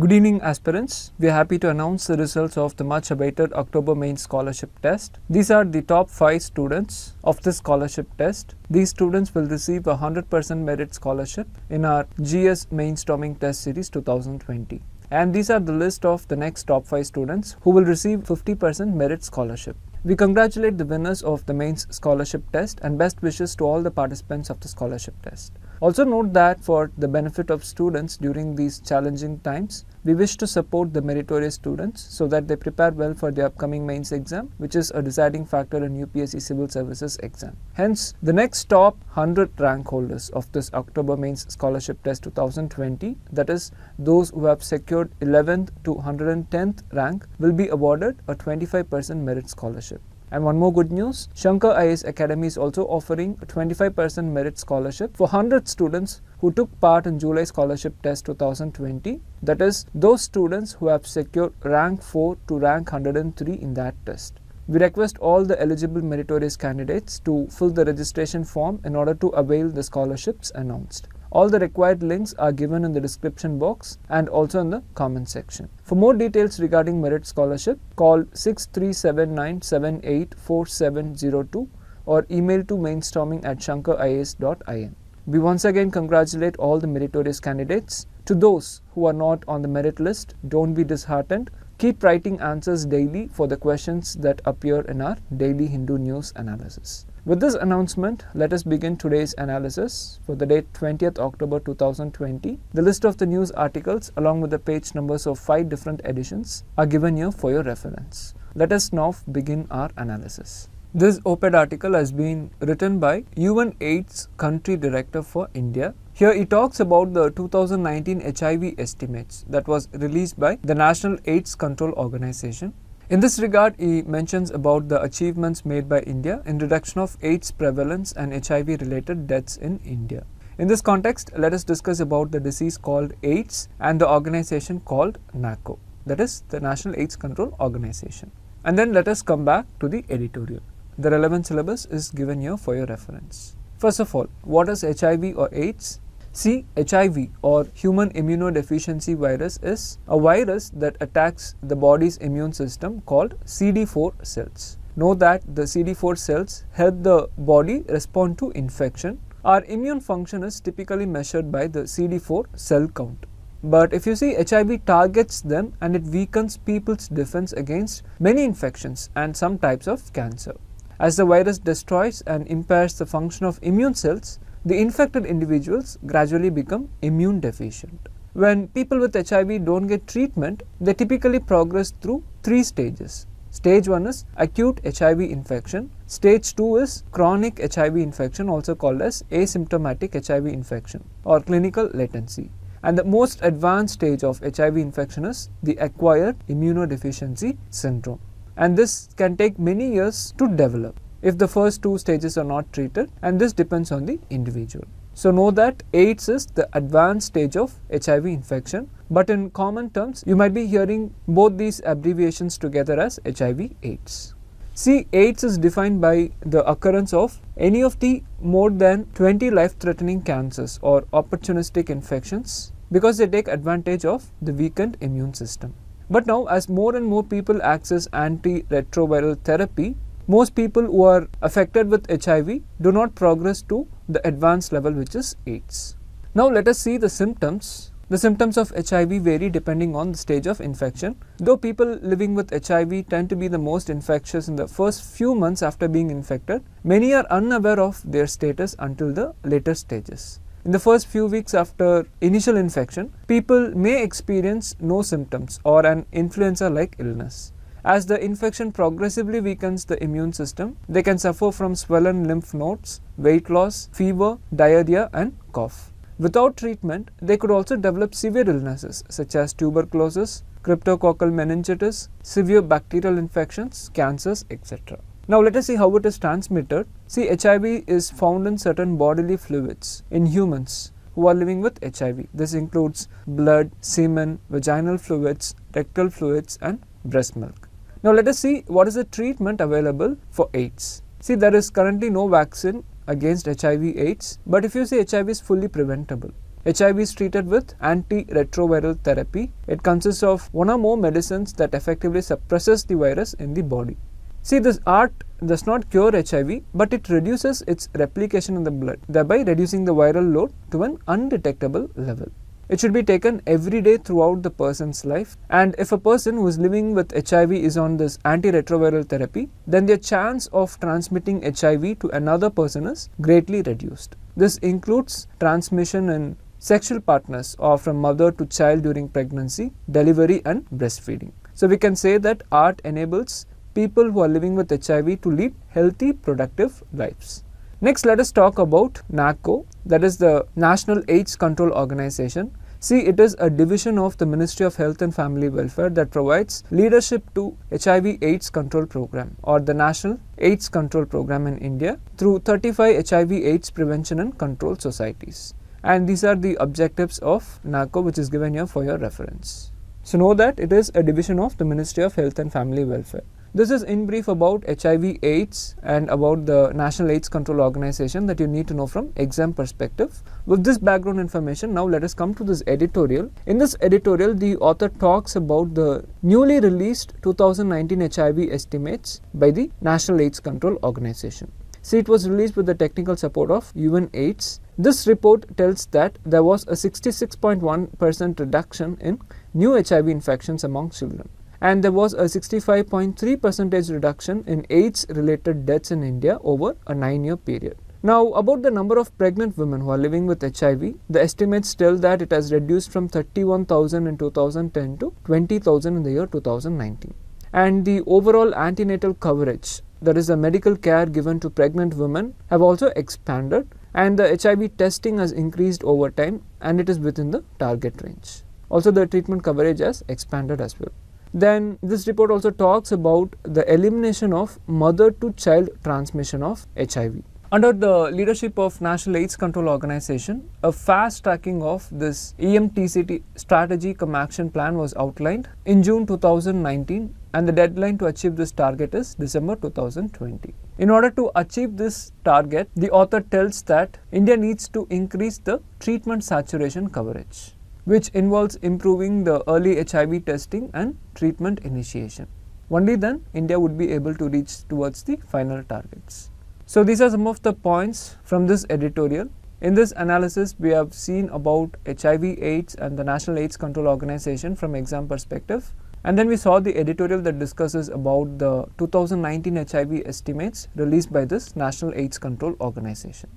Good evening, aspirants. We are happy to announce the results of the much awaited October main scholarship test. These are the top five students of this scholarship test. These students will receive a 100% merit scholarship in our GS Mainstorming Test Series 2020. And these are the list of the next top five students who will receive 50% merit scholarship. We congratulate the winners of the mains scholarship test and best wishes to all the participants of the scholarship test. Also note that for the benefit of students during these challenging times, we wish to support the meritorious students so that they prepare well for the upcoming mains exam, which is a deciding factor in UPSC Civil Services exam. Hence, the next top 100 rank holders of this October mains scholarship test 2020, that is those who have secured 11th to 110th rank, will be awarded a 25% merit scholarship. And one more good news, Shankar IAS Academy is also offering a 25% merit scholarship for 100 students who took part in July Scholarship Test 2020. That is, those students who have secured rank 4 to rank 103 in that test. We request all the eligible meritorious candidates to fill the registration form in order to avail the scholarships announced. All the required links are given in the description box and also in the comment section. For more details regarding merit scholarship, call 6379784702 or email to mainstorming at shankarias.in. We once again congratulate all the meritorious candidates. To those who are not on the merit list, don't be disheartened. Keep writing answers daily for the questions that appear in our daily Hindu news analysis. With this announcement, let us begin today's analysis for the date 20th October 2020. The list of the news articles along with the page numbers of five different editions are given here for your reference. Let us now begin our analysis. This op-ed article has been written by UNAIDS Country Director for India. Here he talks about the 2019 HIV estimates that was released by the National AIDS Control Organization. In this regard, he mentions about the achievements made by India in reduction of AIDS prevalence and HIV related deaths in India. In this context, let us discuss about the disease called AIDS and the organization called NACO, that is the National AIDS Control Organization. And then let us come back to the editorial. The relevant syllabus is given here for your reference. First of all, what is HIV or AIDS? See, HIV or human immunodeficiency virus is a virus that attacks the body's immune system called CD4 cells. Know that the CD4 cells help the body respond to infection. Our immune function is typically measured by the CD4 cell count. But if you see HIV targets them and it weakens people's defense against many infections and some types of cancer. As the virus destroys and impairs the function of immune cells, the infected individuals gradually become immune deficient. When people with HIV don't get treatment, they typically progress through three stages. Stage 1 is acute HIV infection. Stage 2 is chronic HIV infection, also called as asymptomatic HIV infection or clinical latency. And the most advanced stage of HIV infection is the acquired immunodeficiency syndrome. And this can take many years to develop if the first two stages are not treated and this depends on the individual. So know that AIDS is the advanced stage of HIV infection but in common terms you might be hearing both these abbreviations together as HIV AIDS. See AIDS is defined by the occurrence of any of the more than 20 life threatening cancers or opportunistic infections because they take advantage of the weakened immune system. But now as more and more people access antiretroviral therapy most people who are affected with HIV do not progress to the advanced level which is AIDS. Now let us see the symptoms. The symptoms of HIV vary depending on the stage of infection. Though people living with HIV tend to be the most infectious in the first few months after being infected, many are unaware of their status until the later stages. In the first few weeks after initial infection, people may experience no symptoms or an influenza like illness. As the infection progressively weakens the immune system, they can suffer from swollen lymph nodes, weight loss, fever, diarrhea, and cough. Without treatment, they could also develop severe illnesses such as tuberculosis, cryptococcal meningitis, severe bacterial infections, cancers, etc. Now let us see how it is transmitted. See, HIV is found in certain bodily fluids in humans who are living with HIV. This includes blood, semen, vaginal fluids, rectal fluids, and breast milk. Now let us see what is the treatment available for AIDS. See there is currently no vaccine against HIV AIDS but if you say HIV is fully preventable. HIV is treated with antiretroviral therapy. It consists of one or more medicines that effectively suppresses the virus in the body. See, this ART does not cure HIV, but it reduces its replication in the blood, thereby reducing the viral load to an undetectable level. It should be taken every day throughout the person's life. And if a person who is living with HIV is on this antiretroviral therapy, then their chance of transmitting HIV to another person is greatly reduced. This includes transmission in sexual partners or from mother to child during pregnancy, delivery, and breastfeeding. So, we can say that ART enables people who are living with HIV to lead healthy, productive lives. Next, let us talk about NACO, that is the National AIDS Control Organization. See, it is a division of the Ministry of Health and Family Welfare that provides leadership to HIV AIDS control program or the National AIDS Control Program in India through 35 HIV AIDS prevention and control societies. And these are the objectives of NACO which is given here for your reference. So know that it is a division of the Ministry of Health and Family Welfare. This is in brief about HIV AIDS and about the National AIDS Control Organization that you need to know from exam perspective. With this background information, now let us come to this editorial. In this editorial, the author talks about the newly released 2019 HIV estimates by the National AIDS Control Organization. See, it was released with the technical support of UNAIDS. This report tells that there was a 66.1% reduction in new HIV infections among children and there was a 65.3 percentage reduction in AIDS related deaths in India over a 9 year period. Now, about the number of pregnant women who are living with HIV, the estimates tell that it has reduced from 31,000 in 2010 to 20,000 in the year 2019. And the overall antenatal coverage, that is, the medical care given to pregnant women, have also expanded, and the HIV testing has increased over time and it is within the target range. Also, the treatment coverage has expanded as well. Then this report also talks about the elimination of mother to child transmission of HIV. Under the leadership of National AIDS Control Organization, a fast tracking of this EMTCT strategy cum action plan was outlined in June 2019 and the deadline to achieve this target is December 2020. In order to achieve this target, the author tells that India needs to increase the treatment saturation coverage which involves improving the early HIV testing and treatment initiation. Only then India would be able to reach towards the final targets. So these are some of the points from this editorial. In this analysis, we have seen about HIV AIDS and the National AIDS Control Organization from exam perspective. And then we saw the editorial that discusses about the 2019 HIV estimates released by this National AIDS Control Organization.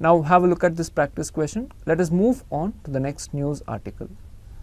Now have a look at this practice question. Let us move on to the next news article.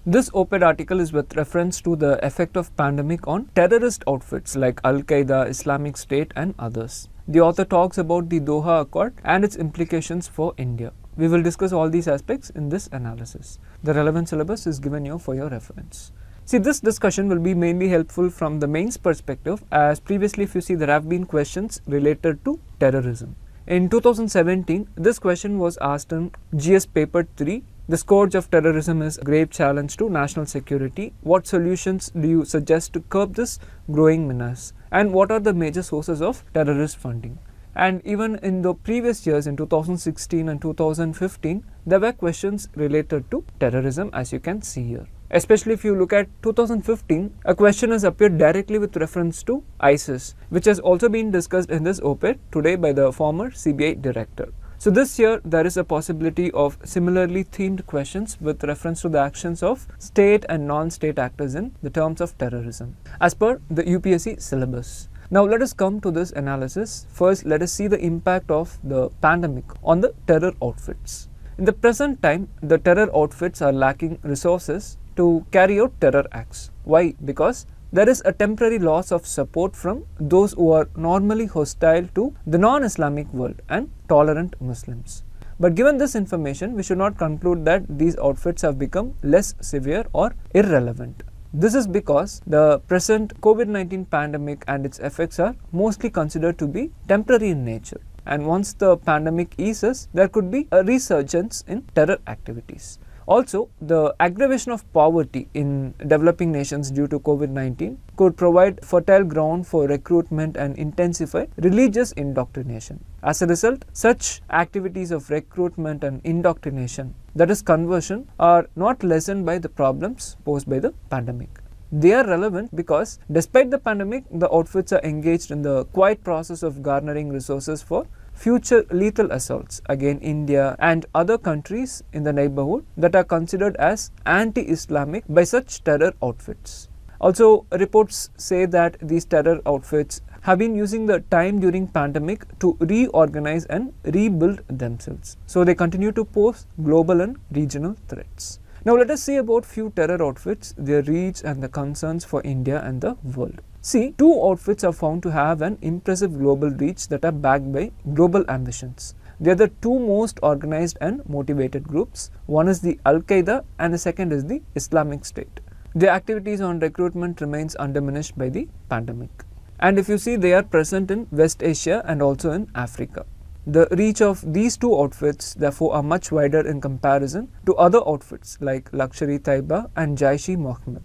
This op-ed article is with reference to the effect of pandemic on terrorist outfits like Al-Qaeda, Islamic State and others. The author talks about the Doha Accord and its implications for India. We will discuss all these aspects in this analysis. The relevant syllabus is given here for your reference. See, this discussion will be mainly helpful from the mains perspective as previously if you see there have been questions related to terrorism. In 2017, this question was asked in GS paper 3. The scourge of terrorism is a grave challenge to national security. What solutions do you suggest to curb this growing menace? And what are the major sources of terrorist funding? And even in the previous years, in 2016 and 2015, there were questions related to terrorism, as you can see here. Especially if you look at 2015, a question has appeared directly with reference to ISIS, which has also been discussed in this op-ed today by the former CBI director. So this year there is a possibility of similarly themed questions with reference to the actions of state and non-state actors in the terms of terrorism as per the UPSC syllabus. Now let us come to this analysis. First let us see the impact of the pandemic on the terror outfits. In the present time, the terror outfits are lacking resources to carry out terror acts. Why? Because there is a temporary loss of support from those who are normally hostile to the non Islamic world and tolerant Muslims. But given this information, we should not conclude that these outfits have become less severe or irrelevant. This is because the present COVID 19 pandemic and its effects are mostly considered to be temporary in nature. And once the pandemic eases, there could be a resurgence in terror activities. Also, the aggravation of poverty in developing nations due to COVID 19 could provide fertile ground for recruitment and intensify religious indoctrination. As a result, such activities of recruitment and indoctrination that is conversion, are not lessened by the problems posed by the pandemic. They are relevant because despite the pandemic, the outfits are engaged in the quiet process of garnering resources for future lethal assaults against India and other countries in the neighborhood that are considered as anti-Islamic by such terror outfits. Also, reports say that these terror outfits have been using the time during pandemic to reorganize and rebuild themselves. So they continue to pose global and regional threats. Now let us see about few terror outfits, their reach and the concerns for India and the world. See, two outfits are found to have an impressive global reach that are backed by global ambitions. They are the two most organized and motivated groups. One is the Al Qaeda and the second is the Islamic State. Their activities on recruitment remains undiminished by the pandemic. And if you see, they are present in West Asia and also in Africa. The reach of these two outfits therefore are much wider in comparison to other outfits like Lashkar-e-Taiba and Jaish-e-Mohammed.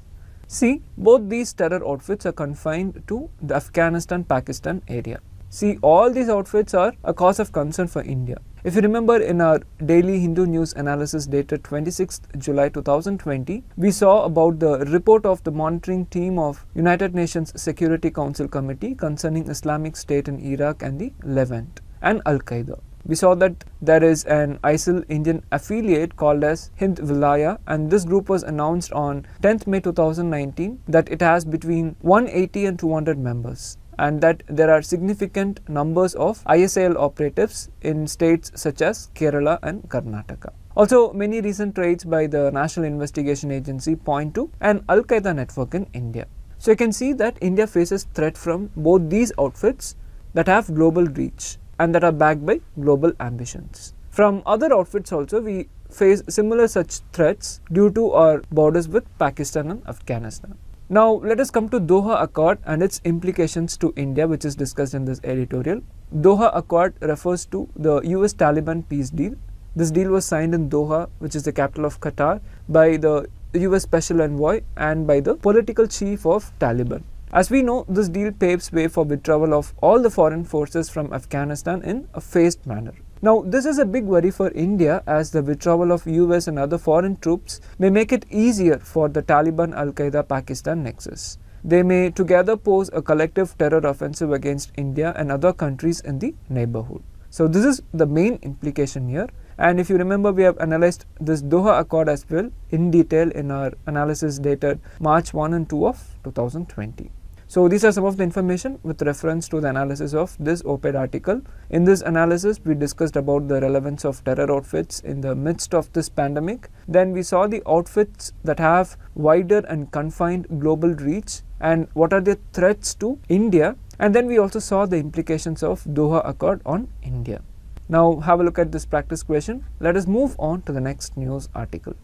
See, both these terror outfits are confined to the Afghanistan-Pakistan area. See, all these outfits are a cause of concern for India. If you remember in our daily Hindu news analysis dated 26th July 2020, we saw about the report of the monitoring team of United Nations Security Council Committee concerning Islamic State in Iraq and the Levant and Al Qaeda. We saw that there is an ISIL Indian affiliate called as Hind Wilaya and this group was announced on 10th May 2019 that it has between 180 and 200 members and that there are significant numbers of ISIL operatives in states such as Kerala and Karnataka. Also, many recent raids by the National Investigation Agency point to an Al Qaeda network in India. So, you can see that India faces threat from both these outfits that have global reach and that are backed by global ambitions. From other outfits also we face similar such threats due to our borders with Pakistan and Afghanistan. Now let us come to Doha Accord and its implications to India which is discussed in this editorial. Doha Accord refers to the US Taliban peace deal. This deal was signed in Doha which is the capital of Qatar by the US Special Envoy and by the political chief of Taliban. As we know, this deal paves way for withdrawal of all the foreign forces from Afghanistan in a phased manner. Now, this is a big worry for India as the withdrawal of US and other foreign troops may make it easier for the Taliban Al Qaeda Pakistan nexus. They may together pose a collective terror offensive against India and other countries in the neighborhood. So, this is the main implication here. And if you remember, we have analyzed this Doha Accord as well in detail in our analysis dated March 1 and 2 of 2020. So these are some of the information with reference to the analysis of this op-ed article. In this analysis, we discussed about the relevance of terror outfits in the midst of this pandemic. Then we saw the outfits that have wider and confined global reach and what are the threats to India. And then we also saw the implications of Doha Accord on India. Now have a look at this practice question. Let us move on to the next news article.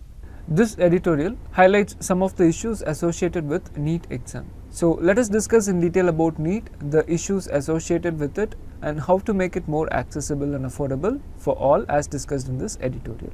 This editorial highlights some of the issues associated with NEET exam. So let us discuss in detail about NEET, the issues associated with it and how to make it more accessible and affordable for all as discussed in this editorial.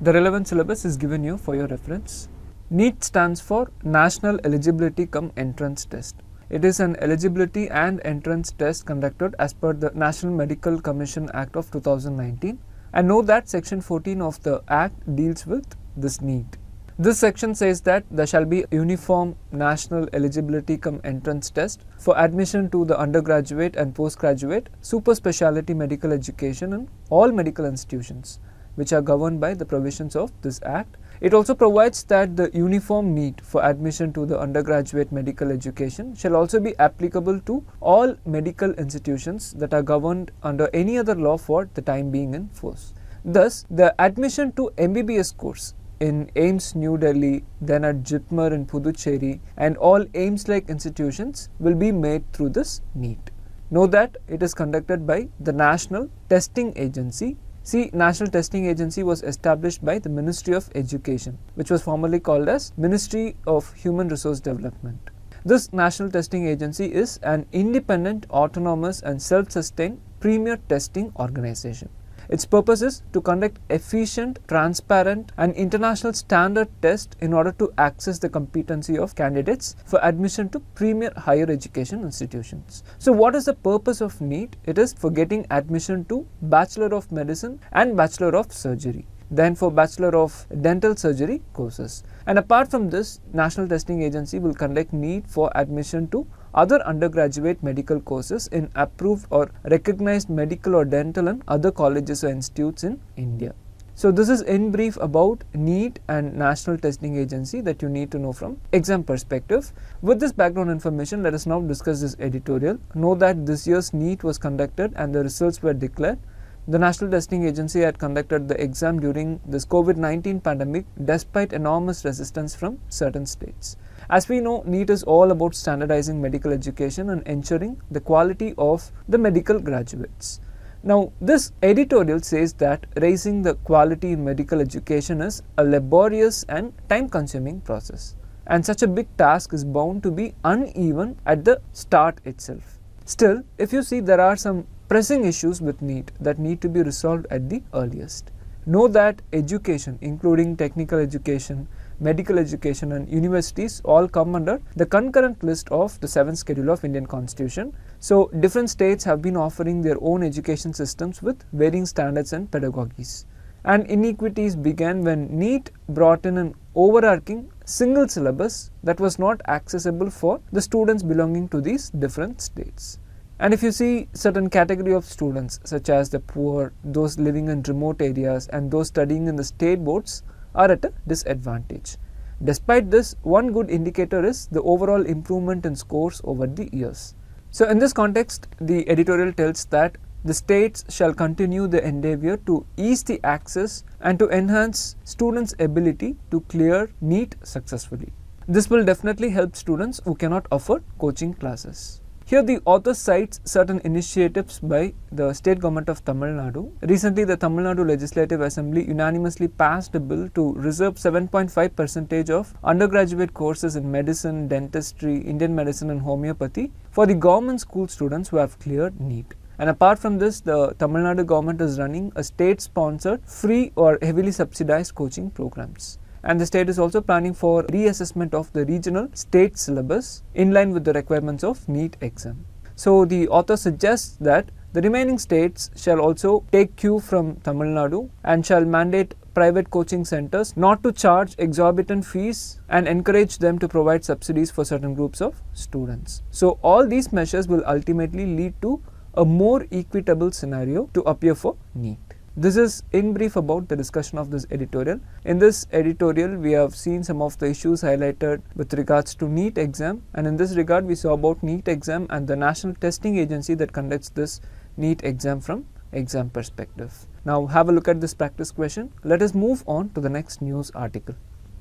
The relevant syllabus is given you for your reference. NEET stands for National Eligibility cum Entrance Test. It is an eligibility and entrance test conducted as per the National Medical Commission Act of 2019 and know that section 14 of the act deals with this NEET. This section says that there shall be a uniform national eligibility cum entrance test for admission to the undergraduate and postgraduate super specialty medical education in all medical institutions which are governed by the provisions of this act. It also provides that the uniform NEET for admission to the undergraduate medical education shall also be applicable to all medical institutions that are governed under any other law for the time being in force. Thus, the admission to MBBS course in AIIMS New Delhi, then at JIPMER in Puducherry, and all AIIMS like institutions will be made through this NEET. Know that it is conducted by the National Testing Agency. See, National Testing Agency was established by the Ministry of Education, which was formerly called as Ministry of Human Resource Development. This National Testing Agency is an independent, autonomous and self-sustained premier testing organization. Its purpose is to conduct efficient, transparent and international standard tests in order to access the competency of candidates for admission to premier higher education institutions. So what is the purpose of NEET? It is for getting admission to Bachelor of Medicine and Bachelor of Surgery. then for Bachelor of Dental Surgery courses. And apart from this, National Testing Agency will conduct NEET for admission to other undergraduate medical courses in approved or recognized medical or dental and other colleges or institutes in India. So this is in brief about NEET and National Testing Agency that you need to know from exam perspective. With this background information, let us now discuss this editorial. Know that this year's NEET was conducted and the results were declared. The National Testing Agency had conducted the exam during this COVID-19 pandemic despite enormous resistance from certain states. As we know, NEET is all about standardizing medical education and ensuring the quality of the medical graduates. Now, this editorial says that raising the quality in medical education is a laborious and time consuming process. And such a big task is bound to be uneven at the start itself. Still, if you see there are some pressing issues with NEET that need to be resolved at the earliest. Know that education, including technical education, medical education and universities all come under the concurrent list of the 7th schedule of Indian constitution. So different states have been offering their own education systems with varying standards and pedagogies. And inequities began when NEET brought in an overarching single syllabus that was not accessible for the students belonging to these different states. And if you see certain category of students such as the poor, those living in remote areas and those studying in the state boards are at a disadvantage. Despite this, one good indicator is the overall improvement in scores over the years. So, in this context, the editorial tells that the states shall continue the endeavor to ease the access and to enhance students' ability to clear NEET successfully. This will definitely help students who cannot afford coaching classes. Here the author cites certain initiatives by the state government of Tamil Nadu. Recently the Tamil Nadu Legislative Assembly unanimously passed a bill to reserve 7.5 percentage of undergraduate courses in medicine, dentistry, Indian medicine and homeopathy for the government school students who have cleared NEET. And apart from this, the Tamil Nadu government is running a state-sponsored free or heavily subsidized coaching programs and the state is also planning for reassessment of the regional state syllabus in line with the requirements of NEET exam. So the author suggests that the remaining states shall also take cue from Tamil Nadu and shall mandate private coaching centers not to charge exorbitant fees and encourage them to provide subsidies for certain groups of students. So all these measures will ultimately lead to a more equitable scenario to appear for NEET. This is in brief about the discussion of this editorial. In this editorial, we have seen some of the issues highlighted with regards to NEET exam and in this regard, we saw about NEET exam and the national testing agency that conducts this NEET exam from exam perspective. Now have a look at this practice question. Let us move on to the next news article.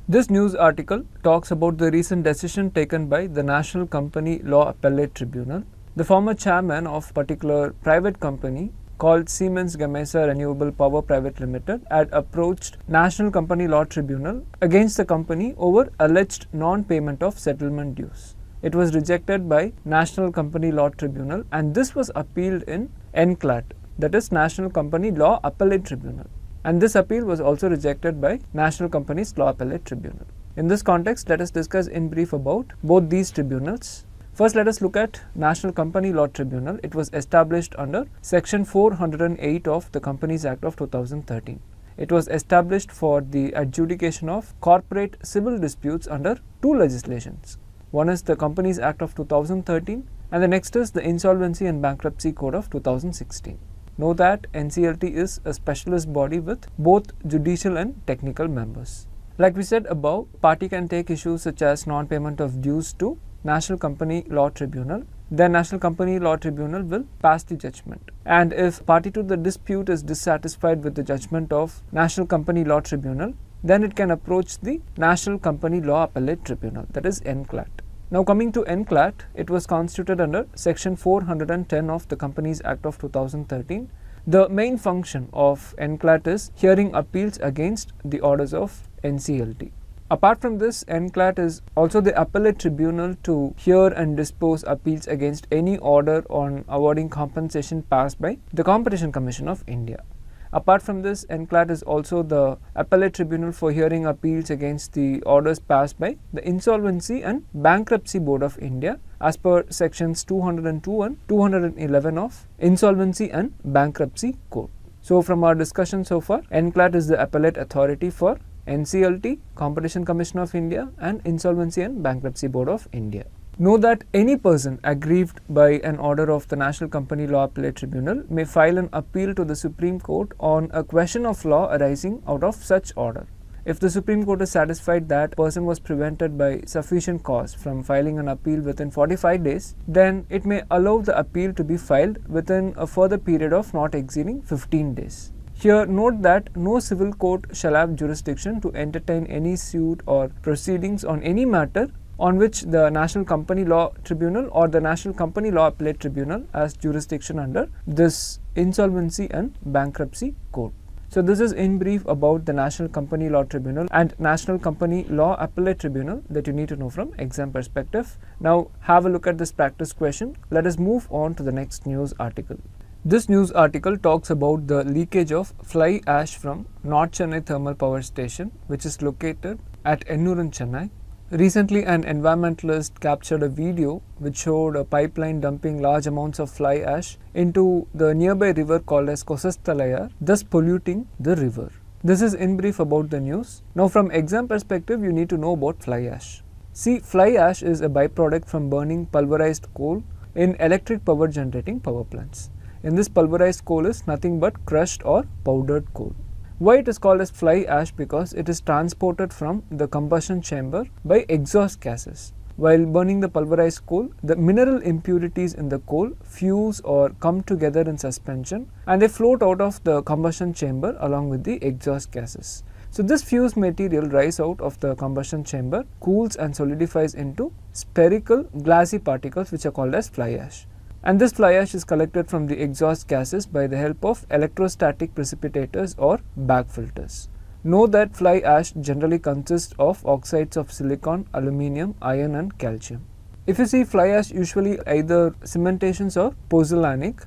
This news article talks about the recent decision taken by the National Company Law Appellate Tribunal. The former chairman of particular private company called Siemens Gamesa Renewable Power Private Limited had approached National Company Law Tribunal against the company over alleged non-payment of settlement dues. It was rejected by National Company Law Tribunal and this was appealed in NCLAT that is National Company Law Appellate Tribunal and this appeal was also rejected by National Companies Law Appellate Tribunal. In this context, let us discuss in brief about both these tribunals First, let us look at National Company Law Tribunal. It was established under Section 408 of the Companies Act of 2013. It was established for the adjudication of corporate civil disputes under two legislations. One is the Companies Act of 2013 and the next is the Insolvency and Bankruptcy Code of 2016. Know that NCLT is a specialist body with both judicial and technical members. Like we said above, party can take issues such as non-payment of dues to National Company Law Tribunal, then National Company Law Tribunal will pass the judgment. And if party to the dispute is dissatisfied with the judgment of National Company Law Tribunal, then it can approach the National Company Law Appellate Tribunal, that is NCLAT. Now coming to NCLAT, it was constituted under section 410 of the Companies Act of 2013. The main function of NCLAT is hearing appeals against the orders of NCLT. Apart from this, NCLAT is also the appellate tribunal to hear and dispose appeals against any order on awarding compensation passed by the Competition Commission of India. Apart from this, NCLAT is also the appellate tribunal for hearing appeals against the orders passed by the Insolvency and Bankruptcy Board of India as per sections 202 and 211 of Insolvency and Bankruptcy Code. So from our discussion so far, NCLAT is the appellate authority for NCLT, Competition Commission of India and Insolvency and Bankruptcy Board of India. Know that any person aggrieved by an order of the National Company Law Appellate Tribunal may file an appeal to the Supreme Court on a question of law arising out of such order. If the Supreme Court is satisfied that person was prevented by sufficient cause from filing an appeal within 45 days, then it may allow the appeal to be filed within a further period of not exceeding 15 days. Here note that no civil court shall have jurisdiction to entertain any suit or proceedings on any matter on which the National Company Law Tribunal or the National Company Law Appellate Tribunal has jurisdiction under this Insolvency and Bankruptcy Code. So this is in brief about the National Company Law Tribunal and National Company Law Appellate Tribunal that you need to know from exam perspective. Now have a look at this practice question. Let us move on to the next news article. This news article talks about the leakage of fly ash from North Chennai Thermal Power Station, which is located at Ennore in Chennai. Recently, an environmentalist captured a video which showed a pipeline dumping large amounts of fly ash into the nearby river called as Kosasthalayar, thus polluting the river. This is in brief about the news. Now, from exam perspective, you need to know about fly ash. See, fly ash is a byproduct from burning pulverized coal in electric power generating power plants. In this pulverized coal is nothing but crushed or powdered coal. Why it is called as fly ash? Because it is transported from the combustion chamber by exhaust gases. While burning the pulverized coal, the mineral impurities in the coal fuse or come together in suspension and they float out of the combustion chamber along with the exhaust gases. So this fused material rise out of the combustion chamber, cools and solidifies into spherical glassy particles which are called as fly ash and this fly ash is collected from the exhaust gases by the help of electrostatic precipitators or bag filters. Know that fly ash generally consists of oxides of silicon, aluminium, iron and calcium. If you see fly ash usually either cementitious or pozzolanic,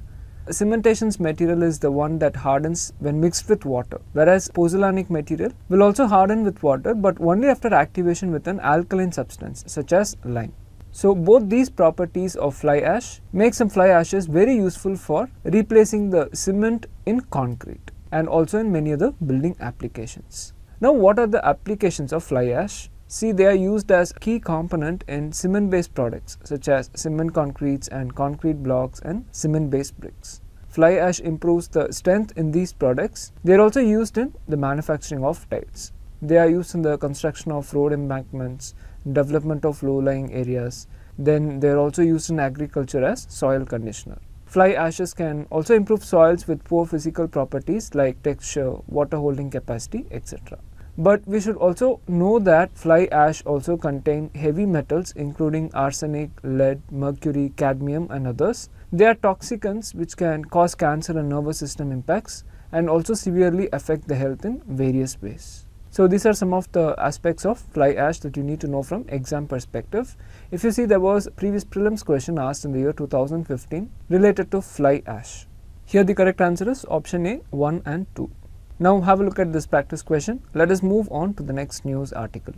cementitious material is the one that hardens when mixed with water whereas pozzolanic material will also harden with water but only after activation with an alkaline substance such as lime. So both these properties of fly ash make some fly ashes very useful for replacing the cement in concrete and also in many other building applications. Now what are the applications of fly ash? See they are used as key component in cement based products such as cement concretes and concrete blocks and cement based bricks. Fly ash improves the strength in these products. They are also used in the manufacturing of tiles. They are used in the construction of road embankments, development of low-lying areas. Then they are also used in agriculture as soil conditioner. Fly ashes can also improve soils with poor physical properties like texture, water holding capacity, etc. But we should also know that fly ash also contain heavy metals including arsenic, lead, mercury, cadmium and others. They are toxicants which can cause cancer and nervous system impacts and also severely affect the health in various ways. So these are some of the aspects of fly ash that you need to know from exam perspective. If you see there was previous prelims question asked in the year 2015 related to fly ash. Here the correct answer is option A 1 and 2. Now have a look at this practice question. Let us move on to the next news article.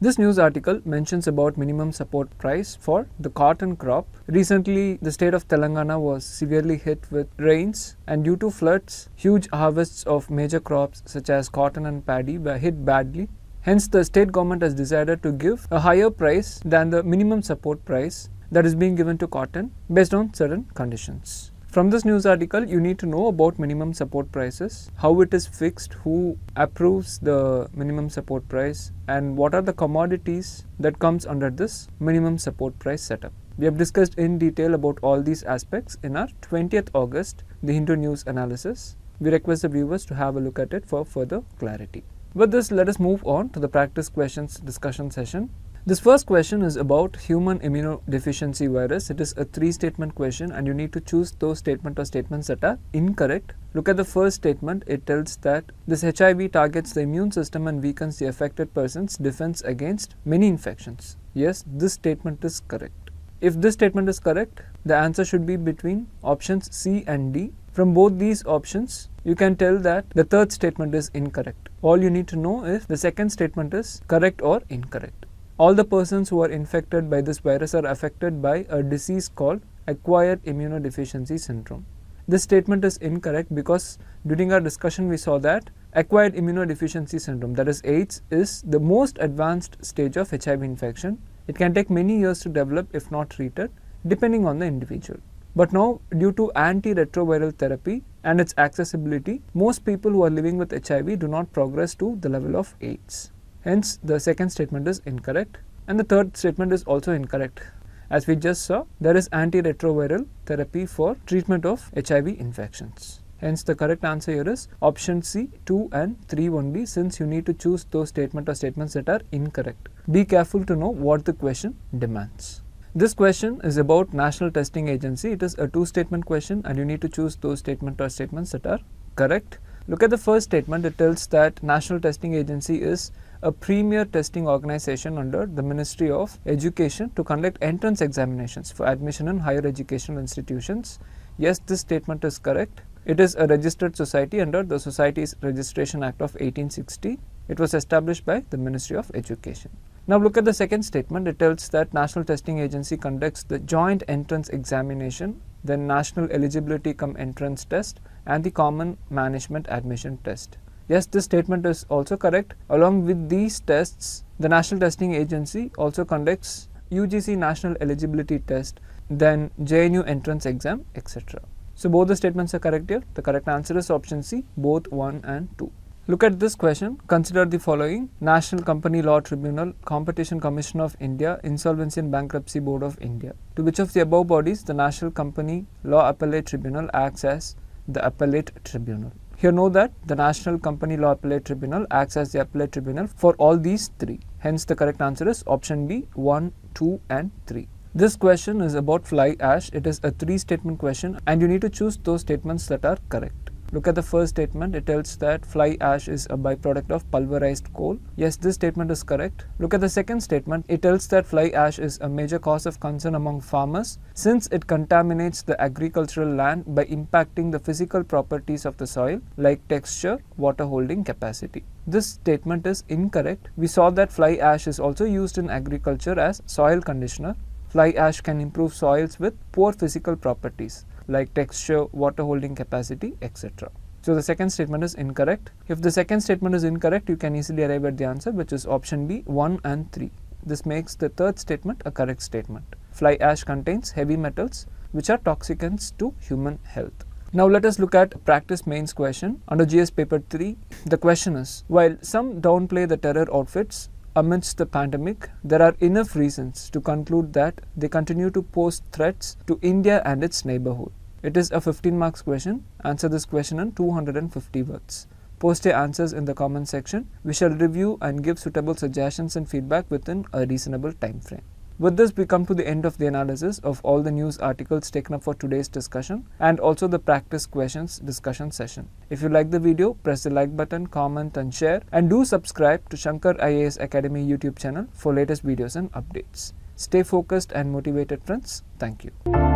This news article mentions about minimum support price for the cotton crop. Recently, the state of Telangana was severely hit with rains and due to floods, huge harvests of major crops such as cotton and paddy were hit badly. Hence, the state government has decided to give a higher price than the minimum support price that is being given to cotton based on certain conditions. From this news article, you need to know about minimum support prices, how it is fixed, who approves the minimum support price, and what are the commodities that comes under this minimum support price setup. We have discussed in detail about all these aspects in our 20th August, the Hindu News analysis. We request the viewers to have a look at it for further clarity. With this, let us move on to the practice questions discussion session. This first question is about human immunodeficiency virus. It is a three statement question and you need to choose those statement or statements that are incorrect. Look at the first statement. It tells that this HIV targets the immune system and weakens the affected person's defense against many infections. Yes, this statement is correct. If this statement is correct, the answer should be between options C and D. From both these options, you can tell that the third statement is incorrect. All you need to know is the second statement is correct or incorrect. All the persons who are infected by this virus are affected by a disease called acquired immunodeficiency syndrome. This statement is incorrect because during our discussion we saw that acquired immunodeficiency syndrome that is AIDS is the most advanced stage of HIV infection. It can take many years to develop if not treated depending on the individual. But now due to antiretroviral therapy and its accessibility, most people who are living with HIV do not progress to the level of AIDS. Hence the second statement is incorrect and the third statement is also incorrect. As we just saw, there is antiretroviral therapy for treatment of HIV infections. Hence, the correct answer here is option C, 2 and 3 only since you need to choose those statement or statements that are incorrect. Be careful to know what the question demands. This question is about National Testing Agency. It is a two statement question and you need to choose those statement or statements that are correct. Look at the first statement. It tells that National Testing Agency is a premier testing organization under the Ministry of Education to conduct entrance examinations for admission in higher educational institutions. Yes, this statement is correct. It is a registered society under the Societies Registration Act of 1860. It was established by the Ministry of Education. Now look at the second statement. It tells that National Testing Agency conducts the joint entrance examination, then National Eligibility cum Entrance Test and the Common Management Admission Test. Yes, this statement is also correct. Along with these tests, the National Testing Agency also conducts UGC National Eligibility Test, then JNU Entrance Exam, etc. So both the statements are correct here. The correct answer is option C, both 1 and 2. Look at this question. Consider the following National Company Law Tribunal, Competition Commission of India, Insolvency and Bankruptcy Board of India. To which of the above bodies the National Company Law Appellate Tribunal acts as the appellate tribunal? Here know that the National Company Law Appellate Tribunal acts as the appellate tribunal for all these three. Hence the correct answer is option B 1, 2 and 3. This question is about fly ash. It is a three statement question and you need to choose those statements that are correct. Look at the first statement. It tells that fly ash is a byproduct of pulverized coal. Yes, this statement is correct. Look at the second statement. It tells that fly ash is a major cause of concern among farmers since it contaminates the agricultural land by impacting the physical properties of the soil like texture, water holding capacity. This statement is incorrect. We saw that fly ash is also used in agriculture as soil conditioner. Fly ash can improve soils with poor physical properties like texture, water holding capacity, etc. So the second statement is incorrect. If the second statement is incorrect, you can easily arrive at the answer which is option B 1 and 3. This makes the third statement a correct statement. Fly ash contains heavy metals which are toxicants to human health. Now let us look at practice mains question under GS paper 3. The question is while some downplay the terror outfits amidst the pandemic, there are enough reasons to conclude that they continue to pose threats to India and its neighborhood. It is a 15 marks question. Answer this question in 250 words. Post your answers in the comment section. We shall review and give suitable suggestions and feedback within a reasonable time frame. With this, we come to the end of the analysis of all the news articles taken up for today's discussion and also the practice questions discussion session. If you like the video, press the like button, comment and share and do subscribe to Shankar IAS Academy YouTube channel for latest videos and updates. Stay focused and motivated friends. Thank you.